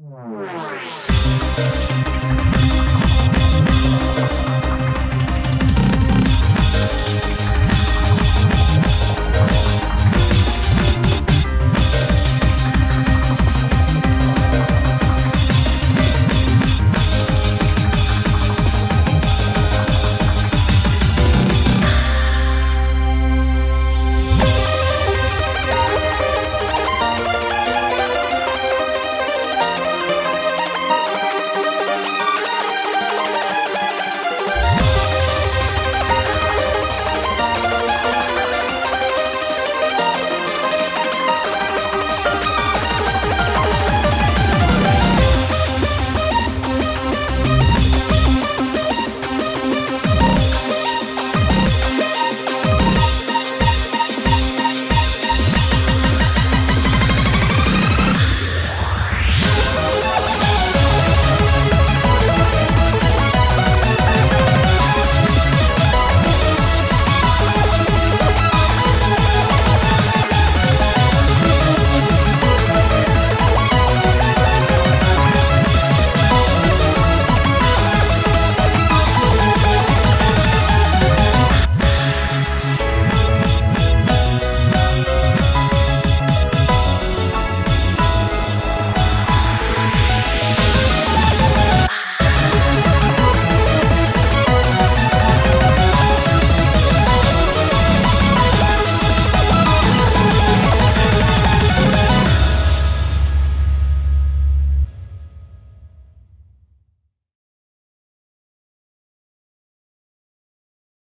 嗯